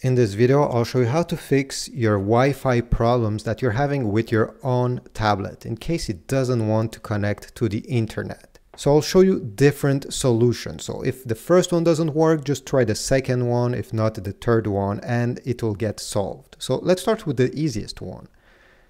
In this video, I'll show you how to fix your Wi-Fi problems that you're having with your Onn tablet in case it doesn't want to connect to the internet. So I'll show you different solutions. So if the first one doesn't work, just try the second one, if not the third one, and it will get solved. So let's start with the easiest one.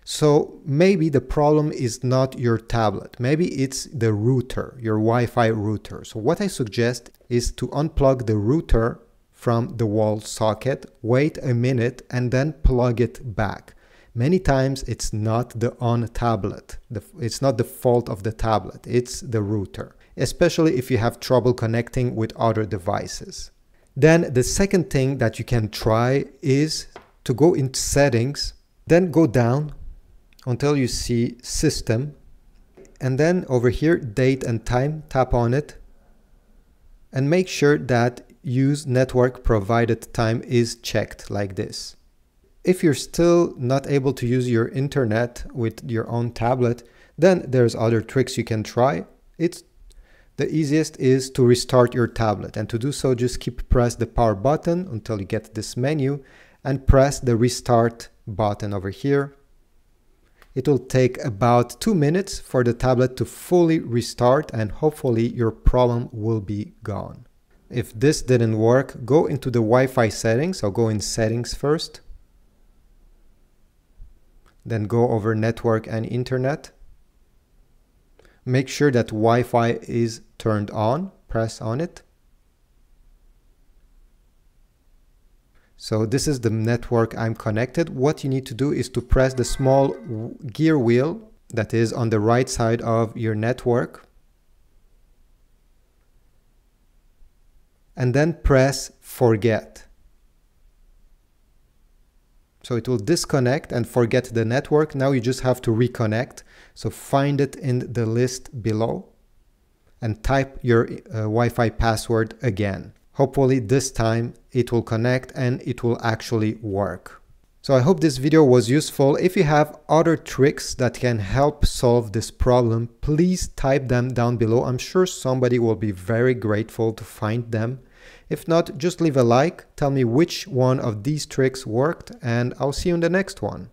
So maybe the problem is not your tablet. Maybe it's the router, your Wi-Fi router. So what I suggest is to unplug the router from the wall socket, wait a minute and then plug it back. Many times it's not the Onn tablet. it's not the fault of the tablet, it's the router, especially if you have trouble connecting with other devices. Then the second thing that you can try is to go into settings, then go down until you see system and then over here date and time tap on it and make sure that use network provided time is checked like this. If you're still not able to use your internet with your Onn tablet, then there's other tricks you can try. It's the easiest is to restart your tablet and to do so just keep press the power button until you get this menu and press the restart button over here. It will take about two minutes for the tablet to fully restart and hopefully your problem will be gone. If this didn't work, go into the Wi-Fi settings. I'll go in settings first. Then go over network and internet. Make sure that Wi-Fi is turned on. Press on it. So this is the network I'm connected. What you need to do is to press the small gear wheel that is on the right side of your network and then press forget. So it will disconnect and forget the network. Now you just have to reconnect. So find it in the list below and type your uh, Wi-Fi password again. Hopefully this time it will connect and it will actually work. So I hope this video was useful. If you have other tricks that can help solve this problem, please type them down below. I'm sure somebody will be very grateful to find them. If not, just leave a like, tell me which one of these tricks worked, and I'll see you in the next one.